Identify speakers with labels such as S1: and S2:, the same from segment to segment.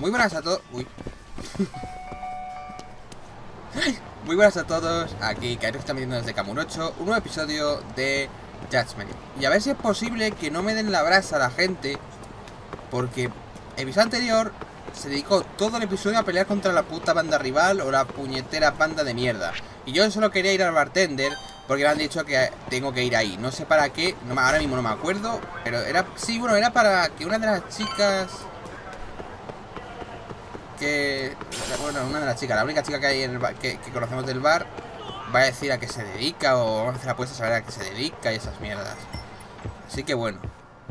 S1: Muy buenas a todos. Uy. Muy buenas a todos. Aquí Kairo está metiendo desde Camurocho. Un nuevo episodio de Judgment. Y a ver si es posible que no me den la brasa a la gente. Porque el episodio anterior se dedicó todo el episodio a pelear contra la puta banda rival o la puñetera banda de mierda. Y yo solo quería ir al bartender porque me han dicho que tengo que ir ahí. No sé para qué, no, ahora mismo no me acuerdo. Pero era, sí, bueno, era para que una de las chicas que bueno, una de las chicas, la única chica que hay en el bar, que, conocemos del bar, va a decir a qué se dedica o vamos a hacer apuestas a saber a qué se dedica y esas mierdas. Así que bueno,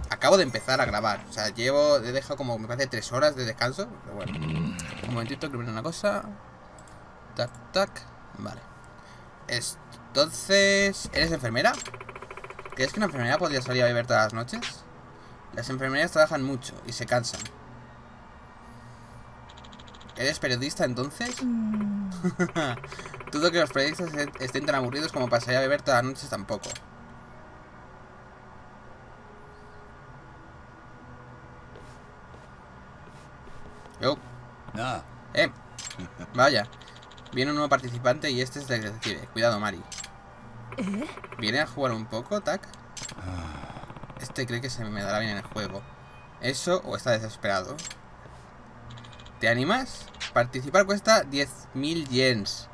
S1: acabo de empezar a grabar. O sea, llevo, he dejado como, me parece, tres horas de descanso. Pero bueno, un momentito, que una cosa. Tac, tac. Vale. Entonces, ¿eres enfermera? ¿Crees que una enfermera podría salir a beber todas las noches? Las enfermeras trabajan mucho y se cansan. ¿Eres periodista entonces? Mm. Dudo que los periodistas estén tan aburridos como para salir a beber todas las noches tampoco. Yo.
S2: Ah.
S1: Eh. Vaya. Viene un nuevo participante y este es el detective. Cuidado, Mari.
S3: ¿Eh?
S1: ¿Viene a jugar un poco, Tac? Este cree que se me dará bien en el juego. ¿Eso o está desesperado? ¿Te animas? Participar cuesta 10.000 yens.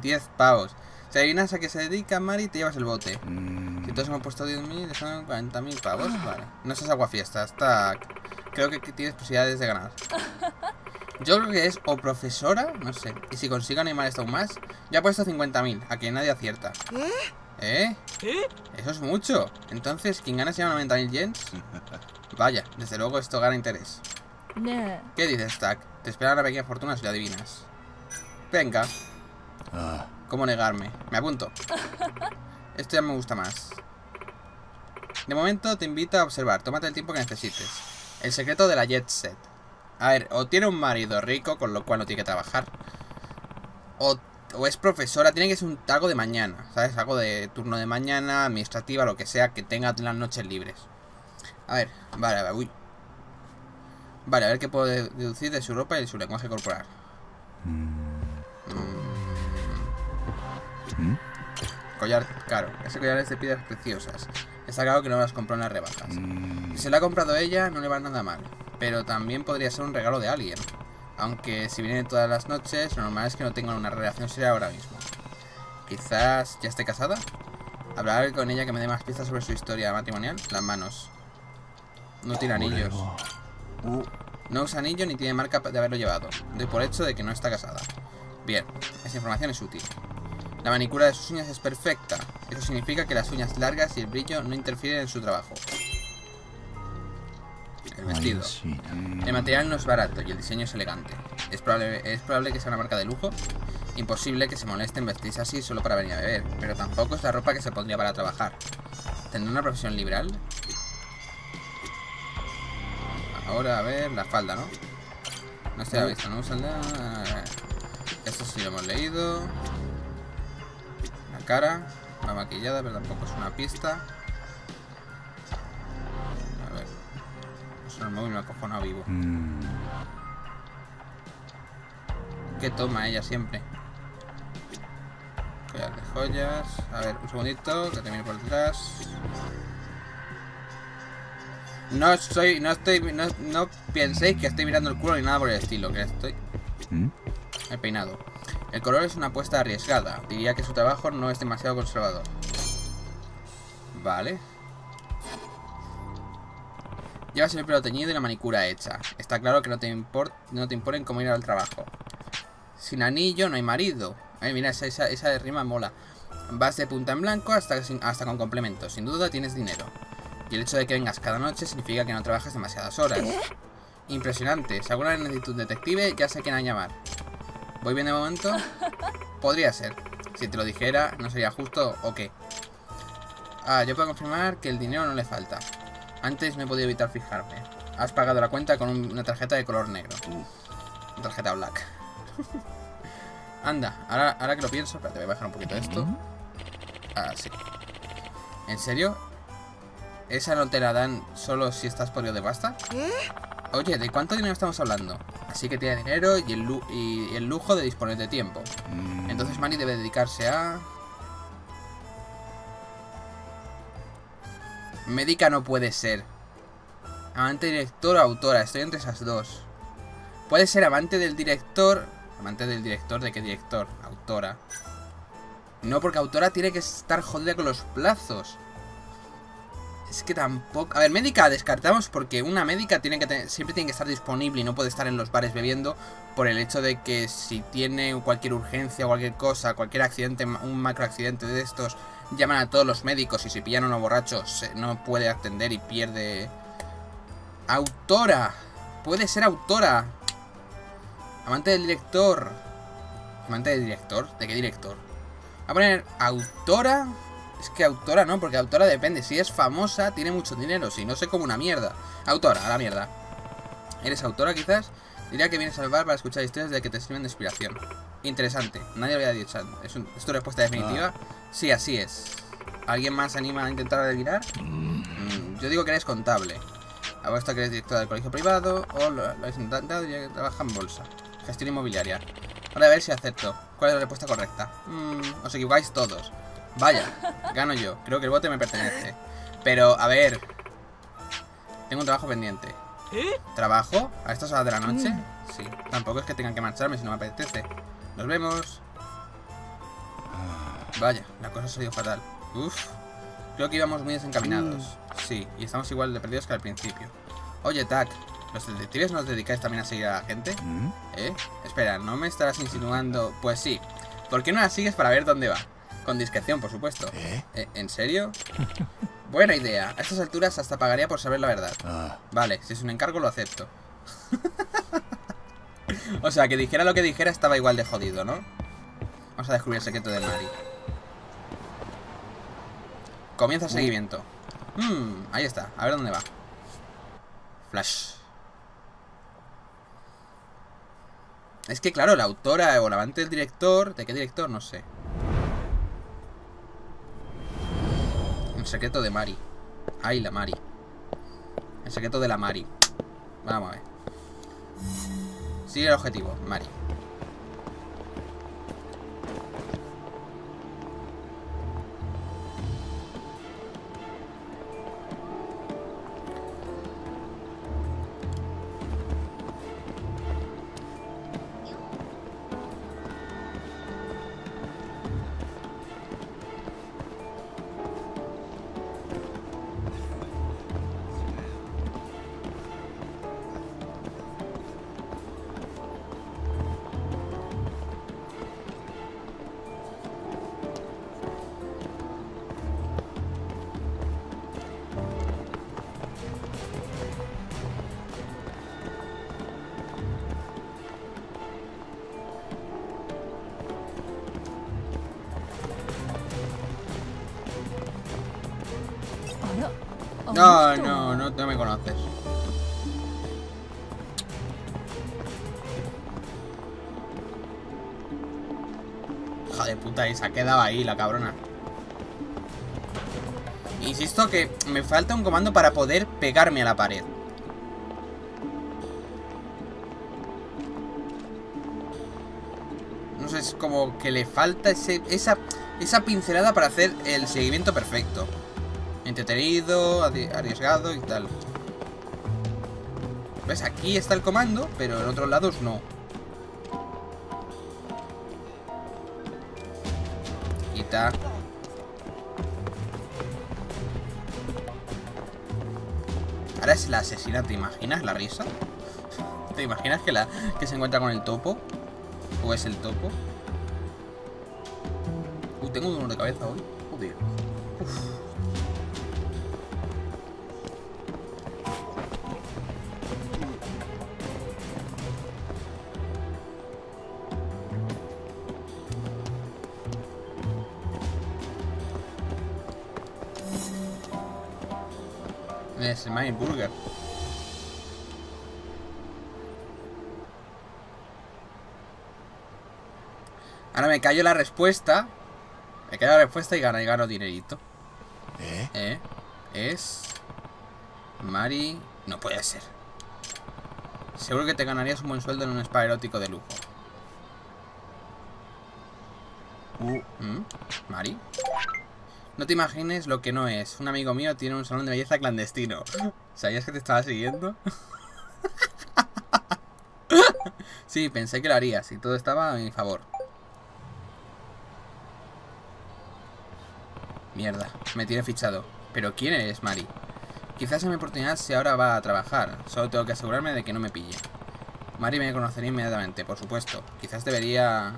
S1: 10 pavos. Si adivinas a qué se dedica Mari, te llevas el bote.
S2: Mm.
S1: Si todos hemos puesto 10.000, son 40.000 pavos. Vale. No seas aguafiesta. Está... Creo que tienes posibilidades de ganar. Yo creo que es o profesora, no sé. Y si consigo animar esto aún más, ya he puesto 50.000, a que nadie acierta. ¿Eh?
S3: ¿Eh?
S1: Eso es mucho. Entonces, quien gana se llama 90.000 yens. Vaya, desde luego esto gana interés.
S3: No.
S1: ¿Qué dices, Stack? Te espera una pequeña fortuna si lo adivinas. Venga,
S2: Ah.
S1: ¿cómo negarme? Me apunto. Esto ya me gusta más. De momento te invito a observar, tómate el tiempo que necesites. El secreto de la jet set. A ver, o tiene un marido rico, con lo cual no tiene que trabajar. O, o es profesora, tiene que ser un, algo de mañana, ¿sabes? Algo de turno de mañana, administrativa, lo que sea, que tenga las noches libres. A ver, vale, vale, uy. Vale, a ver qué puedo de- deducir de su ropa y de su lenguaje corporal.
S2: ¿Mm?
S1: Collar caro. Ese collar es de piedras preciosas. Está claro que no las compró en las rebajas.
S2: Mm.
S1: Si se la ha comprado ella, no le va nada mal. Pero también podría ser un regalo de alguien. Aunque si viene todas las noches, lo normal es que no tengan una relación seria ahora mismo. Quizás ya esté casada. Hablar con ella que me dé más pistas sobre su historia matrimonial. Las manos. No tiene anillos. Uh, no usa anillo ni tiene marca de haberlo llevado. Doy por hecho de que no está casada. Bien, esa información es útil. La manicura de sus uñas es perfecta. Eso significa que las uñas largas y el brillo no interfieren en su trabajo. El vestido. El material no es barato y el diseño es elegante. Es probable, es probable que sea una marca de lujo. Imposible que se moleste en vestirse así solo para venir a beber, pero tampoco es la ropa que se pondría para trabajar. ¿Tendrá una profesión liberal? Ahora, a ver, la falda, ¿no? No se ha visto, no usa el de- Esto sí lo hemos leído. La cara, va maquillada, pero tampoco es una pista. A ver. Eso el móvil me ha cojonado vivo.
S2: Mm.
S1: ¿Qué toma ella siempre? Collar de joyas. A ver, un segundito, que termine por detrás. No soy, no estoy, no, no penséis que estoy mirando el culo ni nada por el estilo, que estoy
S2: ¿Mm?
S1: he peinado. El color es una apuesta arriesgada. Diría que su trabajo no es demasiado conservador. Vale. Llevas el pelo teñido y la manicura hecha. Está claro que no te, import no te imponen cómo ir al trabajo. Sin anillo no hay marido. Ay, mira, esa, esa, esa de rima mola. Vas de punta en blanco hasta, sin- hasta con complementos. Sin duda tienes dinero. Y el hecho de que vengas cada noche significa que no trabajas demasiadas horas. Impresionante. Si alguna vez necesito un detective, ya sé quién a llamar. ¿Voy bien de momento? Podría ser. Si te lo dijera, ¿no sería justo o qué? Ah, yo puedo confirmar que el dinero no le falta. Antes no he podido evitar fijarme. Has pagado la cuenta con un- una tarjeta de color negro. Una tarjeta black. Anda, ahora, ahora que lo pienso, espérate, voy a bajar un poquito esto. Ah, sí. ¿En serio? ¿Esa no te la dan solo si estás por de pasta? Oye, ¿de cuánto dinero estamos hablando? Así que tiene dinero y el, lu- y el lujo de disponer de tiempo.
S2: Mm.
S1: Entonces Manny debe dedicarse a... Médica no puede ser. Amante director o autora. Estoy entre esas dos. Puede ser amante del director. Amante del director. ¿De qué director? Autora. No, porque autora tiene que estar jodida con los plazos. Es que tampoco... A ver, médica descartamos porque una médica tiene que siempre tiene que estar disponible y no puede estar en los bares bebiendo por el hecho de que si tiene cualquier urgencia cualquier cosa, cualquier accidente, un macro accidente de estos, llaman a todos los médicos y si pillan a uno borracho no puede atender y pierde... Autora. Puede ser autora. Amante del director. Amante del director. ¿De qué director? Voy a poner autora. Es que autora no, porque autora depende. Si es famosa, tiene mucho dinero. Si no, sé como una mierda. Autora, a la mierda. ¿Eres autora quizás? Diría que vienes al bar para escuchar historias de que te sirven de inspiración. Interesante. Nadie lo había dicho. ¿Es, un- ¿es tu respuesta definitiva? Sí, así es. ¿Alguien más se anima a intentar adivinar? Mm, yo digo que eres contable. Apuesto que eres directora del colegio privado o lo, lo habéis intentado y que trabaja en bolsa. Gestión inmobiliaria. Ahora a ver si acepto. ¿Cuál es la respuesta correcta? Mm, os equivocáis todos. Vaya, gano yo. Creo que el bote me pertenece. Pero, a ver. Tengo un trabajo pendiente. ¿Trabajo? ¿A estas horas de la noche? Sí. Tampoco es que tengan que marcharme si no me apetece. Nos vemos. Vaya, la cosa ha salido fatal. Uf. Creo que íbamos muy desencaminados. Sí, y estamos igual de perdidos que al principio. Oye, Tac, ¿los detectives nos dedicáis también a seguir a la gente?
S2: Mm.
S1: ¿Eh? Espera, ¿no me estarás insinuando? Pues sí. ¿Por qué no la sigues para ver dónde va? Con discreción, por supuesto.
S2: ¿Eh?
S1: ¿Eh? ¿En serio? Buena idea. A estas alturas hasta pagaría por saber la verdad.
S2: Ah.
S1: Vale, si es un encargo lo acepto. o sea, que dijera lo que dijera estaba igual de jodido, ¿no? Vamos a descubrir el secreto de Mari. Comienza el seguimiento. Hmm, ahí está. A ver dónde va. Flash. Es que claro, la autora o la amante del director... ¿De qué director? No sé. Secreto de Mari. Ay, la Mari. El secreto de la Mari. Vamos a ver. Sigue el objetivo, Mari. Se ha quedado ahí la cabrona. Insisto que me falta un comando para poder pegarme a la pared. No sé, es como que le falta ese, esa, esa pincelada para hacer el seguimiento perfecto. Entretenido, arri- arriesgado y tal. ¿Ves? Aquí está el comando, pero en otros lados no. La asesina, ¿te imaginas la risa? ¿Te imaginas que, la, que se encuentra con el topo? ¿O es el topo? Uy, tengo un dolor de cabeza hoy. Joder. Es el My Burger. Ahora me callo la respuesta. Me callo la respuesta y gano, y gano dinerito.
S2: ¿Eh?
S1: ¿Eh? Es... Mari... No puede ser. Seguro que te ganarías un buen sueldo en un spa erótico de lujo.
S2: Oh.
S1: ¿Mm? ¿Mari? No te imagines lo que no es. Un amigo mío tiene un salón de belleza clandestino. ¿Sabías que te estaba siguiendo? sí, pensé que lo harías y todo estaba a mi favor. Mierda, me tiene fichado. ¿Pero quién eres, Mari? Quizás en mi oportunidad si ahora va a trabajar. Solo tengo que asegurarme de que no me pille. Mari me conocería inmediatamente, por supuesto. Quizás debería...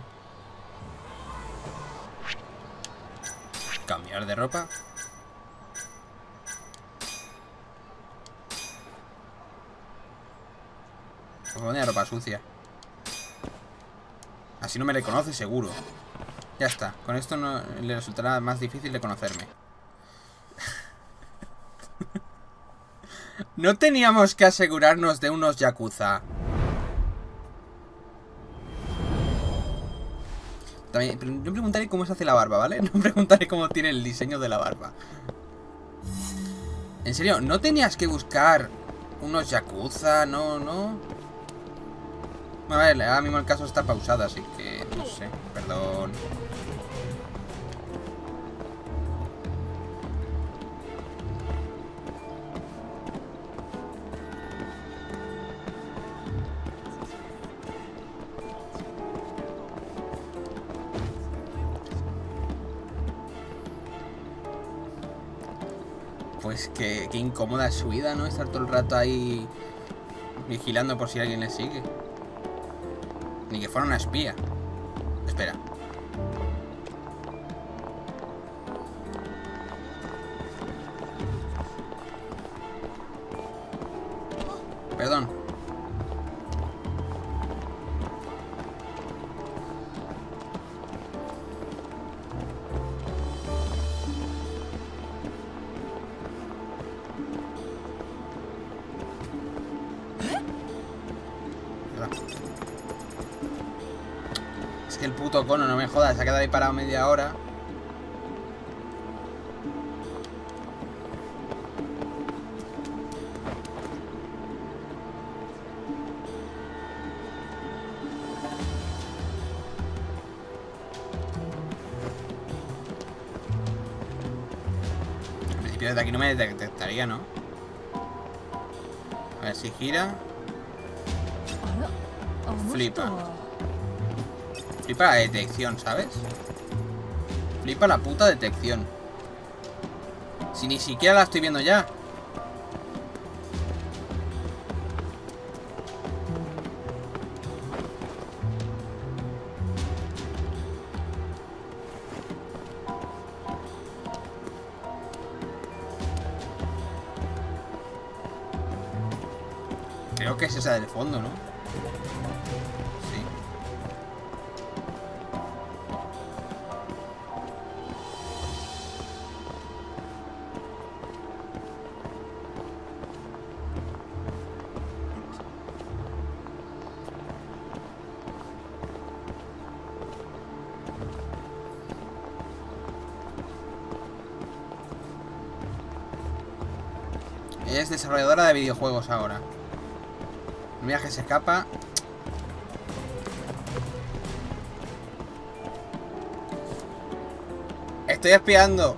S1: ¿Cambiar de ropa? Me ponía ropa sucia. Así no me reconoce seguro. Ya está. Con esto no le resultará más difícil de conocerme. no teníamos que asegurarnos de unos yakuza. También, no preguntaré cómo se hace la barba, ¿vale? No preguntaré cómo tiene el diseño de la barba. En serio, ¿no tenías que buscar unos yakuza? No, no. A ver, ahora mismo el caso está pausado, así que no sé, perdón. Incómoda es su vida, ¿no? Estar todo el rato ahí vigilando por si alguien le sigue. Ni que fuera una espía. Espera. Perdón. puto no me jodas. Se ha quedado ahí parado media hora. de aquí no me detectaría, ¿no? A ver si gira. Flipa.
S3: は
S1: Flipa la detección, ¿sabes? Flipa la puta detección. Si ni siquiera la estoy viendo ya. Creo que es esa del fondo, ¿no? Es desarrolladora de videojuegos ahora. El viaje se escapa. Estoy espiando.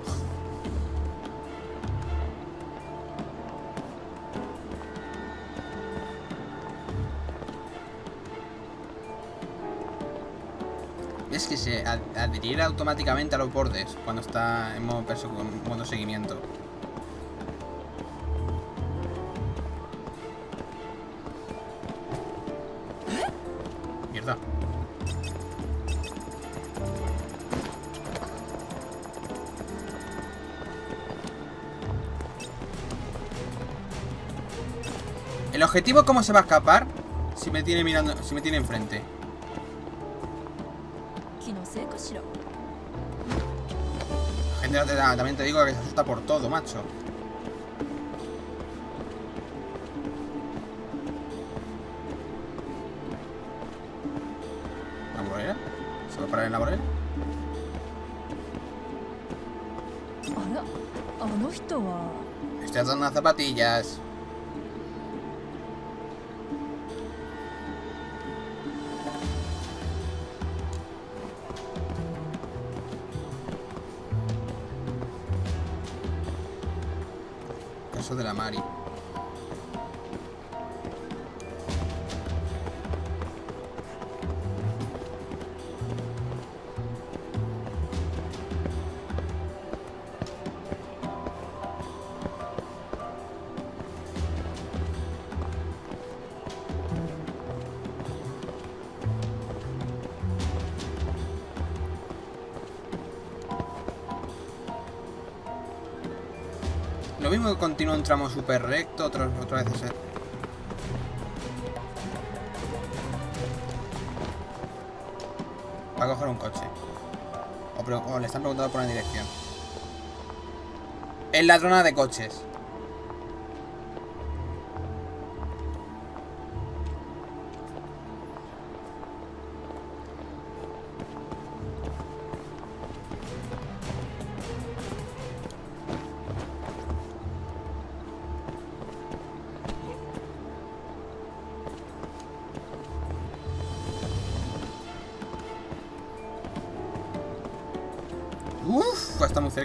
S1: Es que se ad- adhiere automáticamente a los bordes cuando está en modo, modo seguimiento. ¿El objetivo cómo se va a escapar? Si me tiene mirando, si me tiene enfrente. Gente también te digo que se asusta por todo, macho. ¿La morera? ¿Se va a parar en la
S3: morera?
S1: Estoy dando zapatillas. Eso de la Mari. Continúa un tramo súper recto, otras otra veces es... Va a coger un coche. O le están preguntando por una dirección. Es ladrona de coches.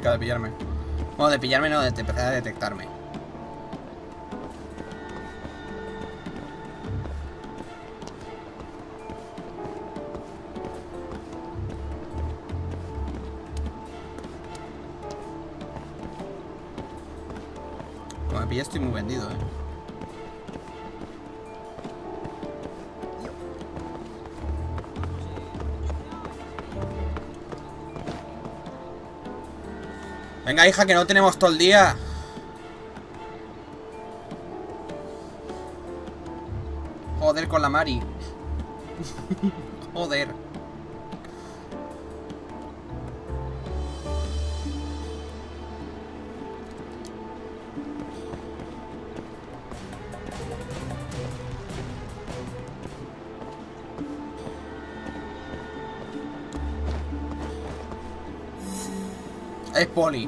S1: Cerca de pillarme. Bueno, de pillarme no, de empezar a detectarme. Venga, hija, que no tenemos todo el día. Joder con la Mari. Joder. Es poli.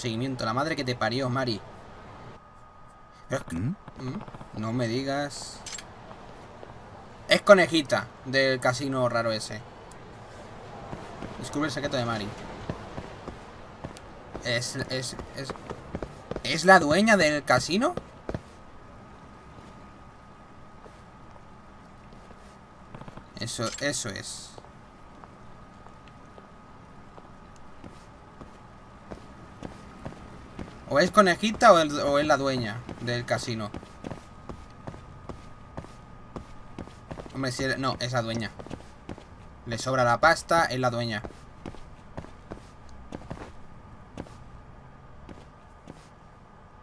S1: Seguimiento. La madre que te parió, Mari. Pero es que-
S2: ¿Mm?
S1: ¿Mm? No me digas. Es conejita del casino raro ese. Descubre el secreto de Mari. Es, es, es, ¿Es la dueña del casino? Eso, eso es. O es conejita o, es la dueña del casino. Hombre, si el, no, es la dueña. Le sobra la pasta, es la dueña.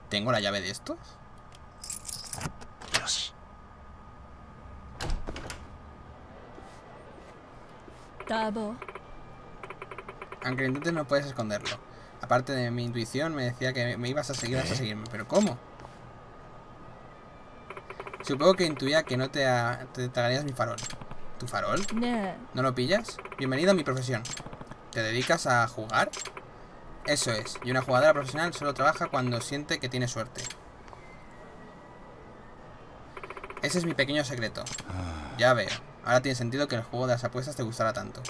S1: ¿Tengo la llave de estos?
S3: Dios.
S1: Aunque intentes no puedes esconderlo. Aparte de mi intuición me decía que me ibas a seguir, vas a seguirme. ¿Pero cómo? Supongo que intuía que no te, ha- te tragarías mi farol. ¿Tu farol?
S3: ね
S1: ¿No lo pillas? Bienvenido a mi profesión. ¿Te dedicas a jugar? Eso es. Y una jugadora profesional solo trabaja cuando siente que tiene suerte. Ese es mi pequeño secreto. Ya veo. Ahora tiene sentido que el juego de las apuestas te gustara tanto.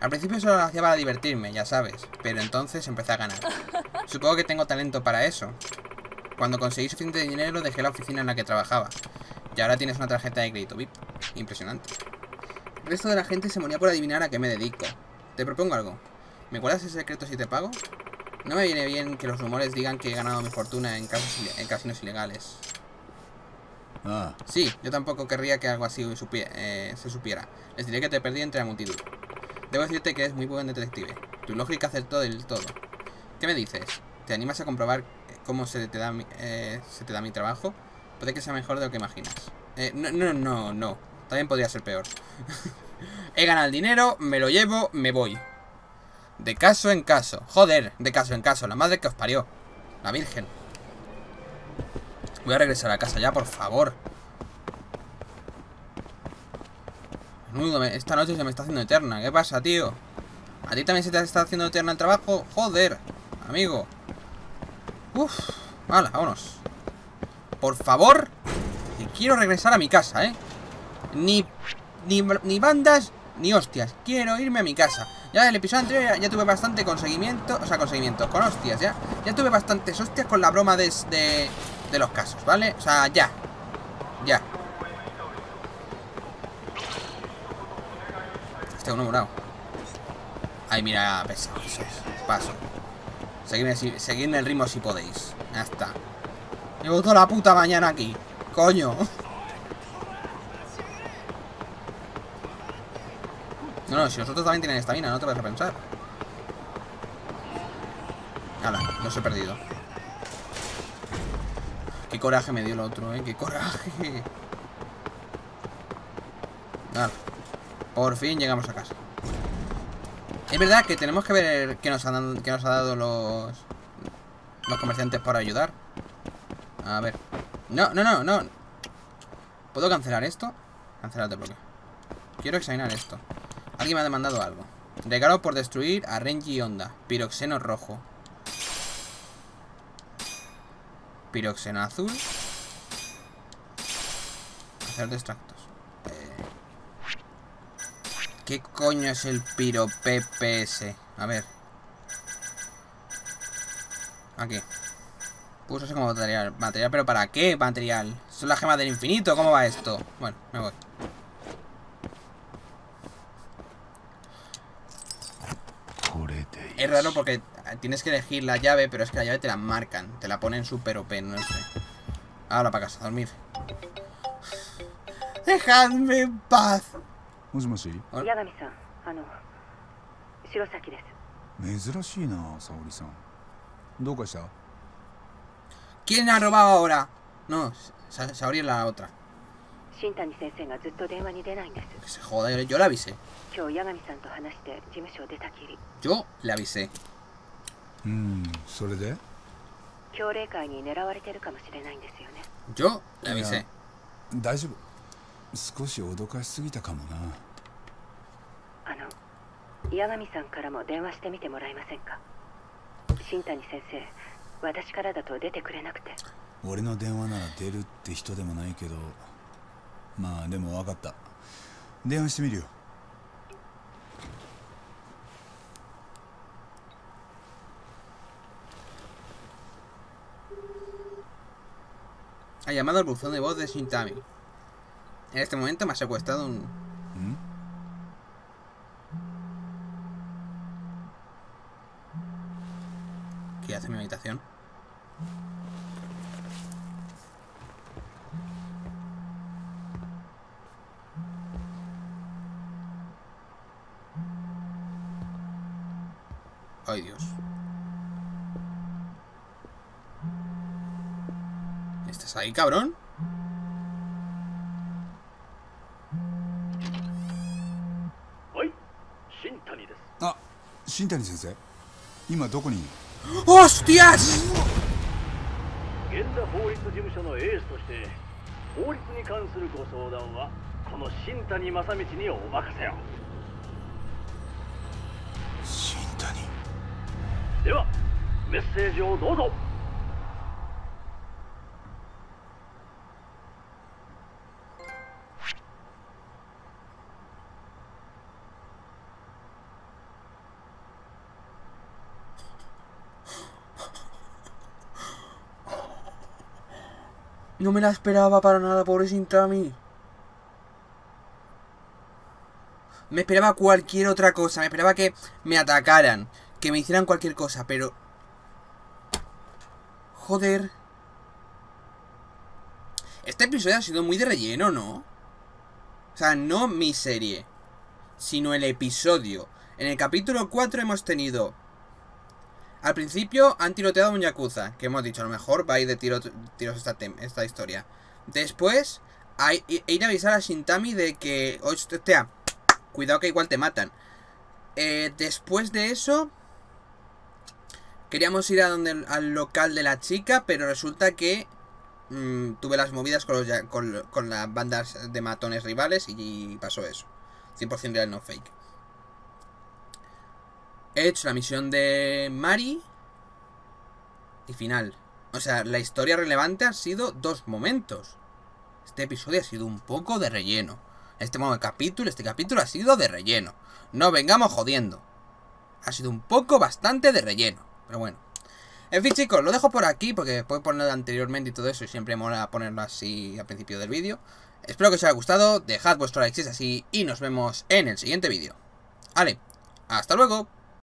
S1: Al principio solo lo hacía para divertirme, ya sabes. Pero entonces empecé a ganar. Supongo que tengo talento para eso. Cuando conseguí suficiente dinero dejé la oficina en la que trabajaba. Y ahora tienes una tarjeta de crédito VIP. Impresionante. El resto de la gente se moría por adivinar a qué me dedico. Te propongo algo. ¿Me guardas ese secreto si te pago? No me viene bien que los rumores digan que he ganado mi fortuna en, casos ile- en casinos ilegales.
S2: あ
S1: Sí, yo tampoco querría que algo así supie- eh, se supiera. Les diré que te perdí entre la multitud. Debo decirte que eres muy buen detective. Tu lógica acertó del todo. ¿Qué me dices? ¿Te animas a comprobar cómo se te da mi, eh, se te da mi trabajo? Puede que sea mejor de lo que imaginas. Eh, no, no, no, no. También podría ser peor. He ganado el dinero, me lo llevo, me voy. De caso en caso. Joder, de caso en caso. La madre que os parió. La Virgen. Voy a regresar a casa ya, por favor. Menudo, me- esta noche se me está haciendo eterna. ¿Qué pasa, tío? ¿A ti también se te está haciendo eterna el trabajo? Joder, amigo. Uf, hala, vámonos. Por favor, que quiero regresar a mi casa, ¿eh? Ni, ni, ni bandas, Ni hostias. Quiero irme a mi casa. Ya el episodio anterior ya, tuve bastante conseguimiento. O sea, conseguimiento. Con hostias, ya. Ya tuve bastantes hostias con la broma de, de los casos, ¿vale? O sea, ya. Ya. Este uno morado. Ay, mira, pesado. Paso. Seguidme, el ritmo si podéis. Ya está. Llevo toda la puta mañana aquí. Coño. No, no, si los otros también tienen estamina, no te vas a pensar. Hala, los he perdido. Qué coraje me dio el otro, eh. Qué coraje. Hala. Por fin llegamos a casa. Es verdad que tenemos que ver qué nos han, qué nos ha dado los los comerciantes para ayudar. A ver. No, no, no, no. ¿Puedo cancelar esto? Cancelar de bloque. Quiero examinar esto. Alguien me ha demandado algo. Regalo por destruir a Renji Honda. Piroxeno rojo. Piroxeno azul. Hacer extractos. ¿Qué coño es el piro PPS? A ver. Aquí. Puso eso como material. Material, pero ¿para qué material? Son las gemas del infinito. ¿Cómo va esto? Bueno, me voy. Es raro porque tienes que elegir la llave, pero es que la llave te la marcan. Te la ponen super OP, no sé. Ahora para casa, dormir. Dejadme en paz.
S2: もしもし？
S1: あ
S4: 八神さんあの白崎です
S2: 珍しいな沙織さんどうかした
S1: ¿Quién ha robado ahora? No, se, se abrió la otra.
S4: 新谷先生がずっと電話に出ないんです
S1: se joda, yo, yo la avisé.
S4: 今日八神さんと話して事務所を出たきり
S1: Yo le avisé.
S2: うんそれで？
S4: 強霊会に狙われてるかもしれないんですよね
S1: Yo le avisé.
S2: 大丈夫少し脅かしすぎたかもな。
S4: あの八神さんからも電話してみてもらえませんか？新谷先生私からだと出てくれなくて。
S2: 俺の電話なら出るって人でもないけど。まあでも分かった。電話してみるよ。
S1: Ha llamado al buzón de voz de Shintami. En este momento me ha secuestrado un...
S2: ん
S1: ¿Qué hace mi habitación? Ay, Dios. ¿Estás ahí, cabrón?
S5: 新谷
S2: 先生今どこにいる
S1: ？¡Hostias!
S5: 源田法律事務所のエースとして法律に関するご相談はこの新谷正道にお任せを。
S2: 新谷？
S5: ではメッセージをどうぞ
S1: No me la esperaba para nada, pobre Shintami. Me esperaba cualquier otra cosa. Me esperaba que me atacaran. Que me hicieran cualquier cosa, pero... Joder. Este episodio ha sido muy de relleno, ¿no? O sea, no mi serie. Sino el episodio. En el capítulo 4 hemos tenido... Al principio han tiroteado a un Yakuza, que hemos dicho, a lo mejor va a ir de tiro- tiros esta, esta historia. Después, i- ir a avisar a Shintami de que, hostia, cuidado que igual te matan. Eh, después de eso, queríamos ir a donde, al local de la chica, pero resulta que mm, tuve las movidas con, los con, las bandas de matones rivales y pasó eso. 100% real, no fake. He hecho la misión de Mari. Y final. O sea, la historia relevante han sido dos momentos. Este episodio ha sido un poco de relleno. Este modo de capítulo, este capítulo ha sido de relleno. No vengamos jodiendo. Ha sido un poco bastante de relleno. Pero bueno. En fin, chicos, lo dejo por aquí porque puedo ponerlo anteriormente y todo eso. Y siempre mola ponerlo así al principio del vídeo. Espero que os haya gustado. Dejad vuestro like si es así. Y nos vemos en el siguiente vídeo. Vale, hasta luego.